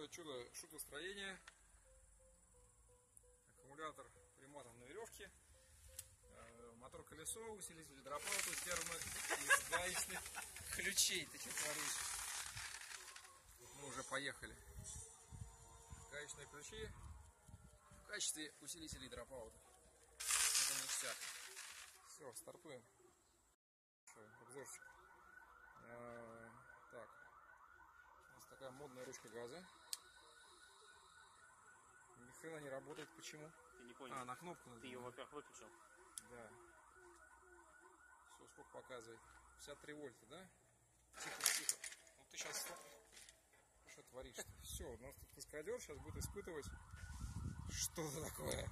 Такое чудо шутостроение. Аккумулятор приматан на веревке. Э, Мотор колесо, усилитель гидропаута термо из гаечных ключей. Ты что творишь? Мы уже поехали. Гаечные ключи в качестве усилителей гидропаута. Это ништяк. Все, стартуем. Обзорчик. Э, Так. У нас такая модная ручка газа. Ни хрена не работает. Почему? Ты не понял. А, на кнопку Ты надо. ее, во-первых, выключил. Да. Все, сколько показывает? 53 вольта, да? Тихо, тихо. Ну ты сейчас что творишь? Все, у нас тут каскадер сейчас будет испытывать такое. Что-то такое.